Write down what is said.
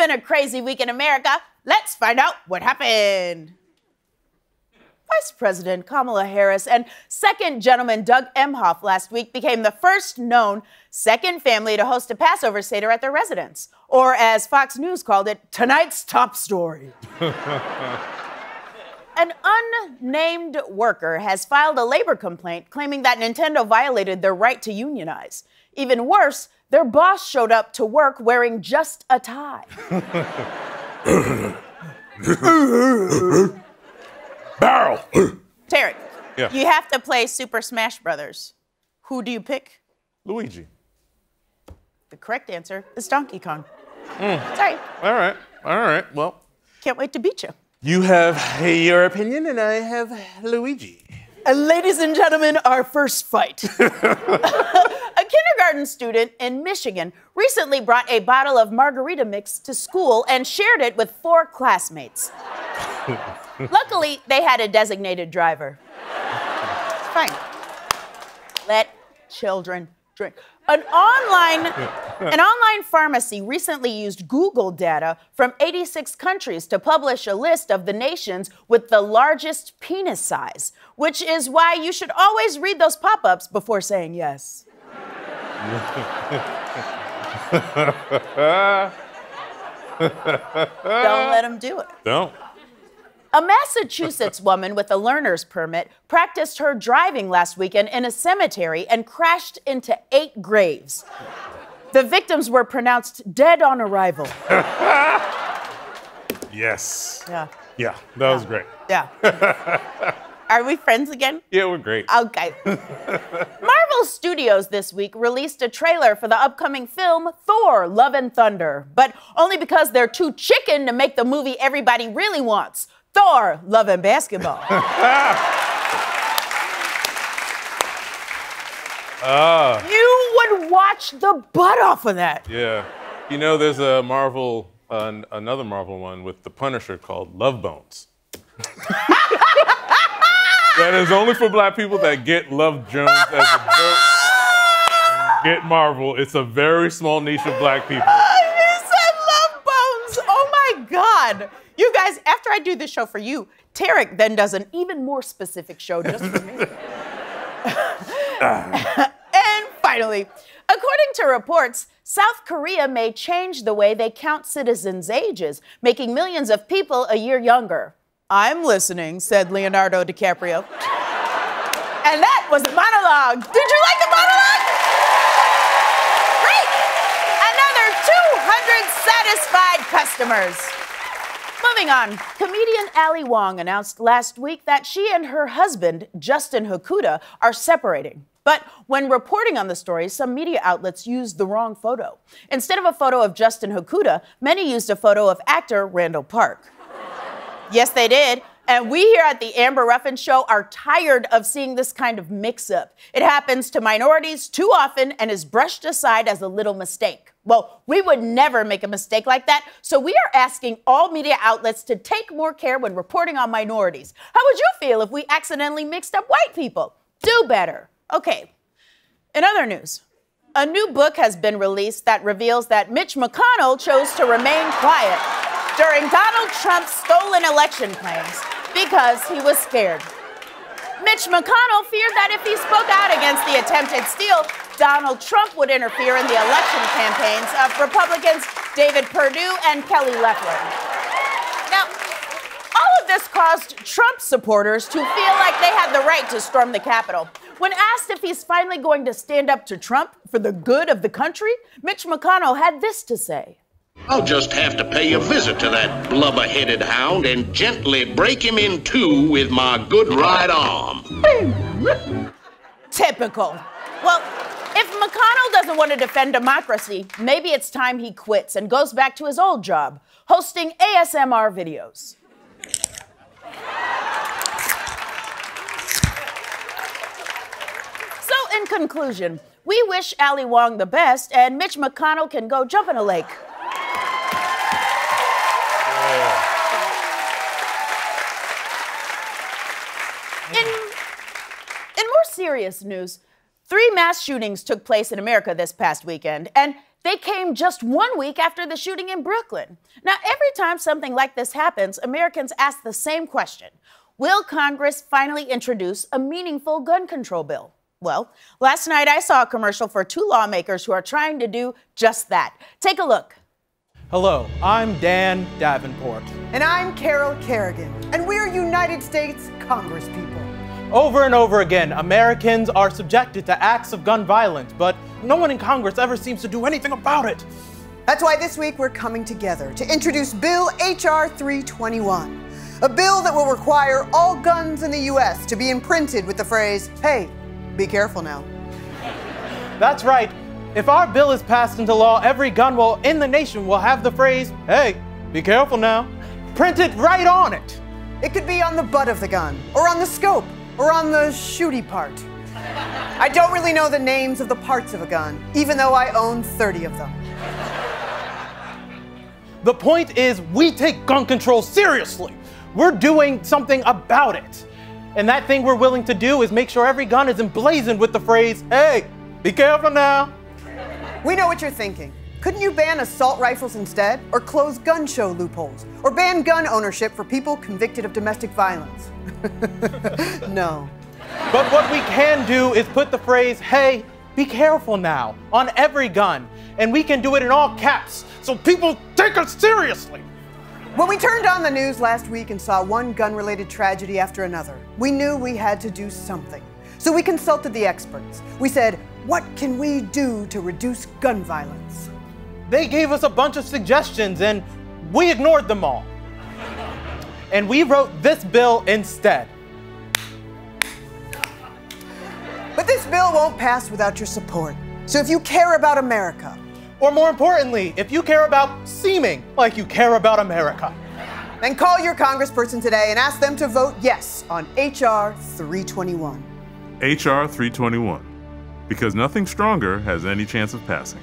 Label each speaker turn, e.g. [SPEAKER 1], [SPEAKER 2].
[SPEAKER 1] been a crazy week in America. Let's find out what happened. Vice President Kamala Harris and second gentleman Doug Emhoff last week became the first known second family to host a Passover Seder at their residence. Or as Fox News called it, tonight's top story. An unnamed worker has filed a labor complaint claiming that Nintendo violated their right to unionize. Even worse, their boss showed up to work wearing just a tie.
[SPEAKER 2] Barrel.
[SPEAKER 1] Tarik,
[SPEAKER 2] Yeah.
[SPEAKER 1] you have to play Super Smash Brothers. Who do you pick?
[SPEAKER 2] Luigi.
[SPEAKER 1] The correct answer is Donkey Kong. Hmm. Sorry,
[SPEAKER 2] All right. All right. Well,
[SPEAKER 1] can't wait to beat you.
[SPEAKER 2] you have your opinion, and I have Luigi.
[SPEAKER 1] And ladies and gentlemen, our first fight. a kindergarten student in Michigan recently brought a bottle of margarita mix to school and shared it with four classmates. Luckily, they had a designated driver. It's fine. Let children drink. An online, an online pharmacy recently used Google data from 86 countries to publish a list of the nations with the largest penis size, which is why you should always read those pop ups before saying yes. Don't let them do it.
[SPEAKER 2] Don't.
[SPEAKER 1] A Massachusetts woman with a learner's permit practiced her driving last weekend in a cemetery and crashed into eight graves. The victims were pronounced dead on arrival.
[SPEAKER 2] Yes.
[SPEAKER 1] Yeah.
[SPEAKER 2] Yeah, that was great.
[SPEAKER 1] Yeah. Are we friends again?
[SPEAKER 2] Yeah, we're great.
[SPEAKER 1] Okay. Marvel Studios this week released a trailer for the upcoming film Thor Love and Thunder, but only because they're too chicken to make the movie everybody really wants Thor Love and Basketball. You would watch the butt off of that.
[SPEAKER 2] Yeah. You know, there's a Marvel, uh, another Marvel one with the Punisher called Love Bones. that is only for black people that get Love Jones as a joke. Get Marvel. It's a very small niche of black people.
[SPEAKER 1] You said love bones. Oh my God. You guys, after I do this show for you, Tarik then does an even more specific show just for me. and finally, according to reports, South Korea may change the way they count citizens' ages, making millions of people a year younger. I'm listening, said Leonardo DiCaprio. and that was a monologue. Did you like the monologue? Great! Another 200 satisfied customers. Moving on, comedian Ali Wong announced last week that she and her husband, Justin Hakuta, are separating. But when reporting on the story, some media outlets used the wrong photo. Instead of a photo of Justin Hakuta, many used a photo of actor Randall Park. Yes, they did. And we here at the Amber Ruffin Show are tired of seeing this kind of mix up. It happens to minorities too often and is brushed aside as a little mistake. Well, we would never make a mistake like that, so we are asking all media outlets to take more care when reporting on minorities. How would you feel if we accidentally mixed up white people? Do better. Okay. In other news, a new book has been released that reveals that Mitch McConnell chose to remain quiet during Donald Trump's stolen election claims because he was scared. Mitch McConnell feared that if he spoke out against the attempted steal, Donald Trump would interfere in the election campaigns of Republicans David Perdue and Kelly Loeffler. Now, all of this caused Trump supporters to feel like they had the right to storm the Capitol. When asked if he's finally going to stand up to Trump for the good of the country, Mitch McConnell had this to say.
[SPEAKER 3] I'll just have to pay a visit to that blubber headed hound and gently break him in two with my good right arm.
[SPEAKER 1] Typical. Well, if McConnell doesn't want to defend democracy, maybe it's time he quits and goes back to his old job, hosting ASMR videos. So, in conclusion, we wish Ali Wong the best, and Mitch McConnell can go jump in a lake. In, in more serious news, three mass shootings took place in America this past weekend, and They came just one week after the shooting in Brooklyn. Now, every time something like this happens, Americans ask the same question Will Congress finally introduce a meaningful gun control bill? Well, last night I saw a commercial for two lawmakers who are trying to do just that. Take a look.
[SPEAKER 4] Hello, I'm Dan Davenport.
[SPEAKER 5] And I'm Carol Kerrigan, and we're United States Congress people.
[SPEAKER 4] Over and over again, Americans are subjected to acts of gun violence, but no one in Congress ever seems to do anything about it.
[SPEAKER 5] That's why this week we're coming together to introduce Bill H.R. 321, a bill that will require all guns in the U.S. to be imprinted with the phrase, hey, be careful now.
[SPEAKER 4] That's right. If our bill is passed into law, every gun will in the nation will have the phrase, hey, be careful now, printed right on it.
[SPEAKER 5] It could be on the butt of the gun, or on the scope, or on the shooty part. I don't really know the names of the parts of a gun, even though I own 30 of them.
[SPEAKER 4] The point is, we take gun control seriously. We're doing something about it. And that thing we're willing to do is make sure every gun is emblazoned with the phrase, hey, be careful now.
[SPEAKER 5] We know what you're thinking. Couldn't you ban assault rifles instead? Or close gun show loopholes? Or ban gun ownership for people convicted of domestic violence? no.
[SPEAKER 4] But what we can do is put the phrase, hey, be careful now, on every gun. And we can do it in all caps so people take us seriously.
[SPEAKER 5] When we turned on the news last week and saw one gun related tragedy after another, we knew we had to do something. So we consulted the experts. We said, what can we do to reduce gun violence?
[SPEAKER 4] They gave us a bunch of suggestions and we ignored them all. And we wrote this bill instead.
[SPEAKER 5] But this bill won't pass without your support. So if you care about America,
[SPEAKER 4] or more importantly, if you care about seeming like you care about America,
[SPEAKER 5] then call your congressperson today and ask them to vote yes on H.R. 321.
[SPEAKER 2] H.R. 321, because nothing stronger has any chance of passing.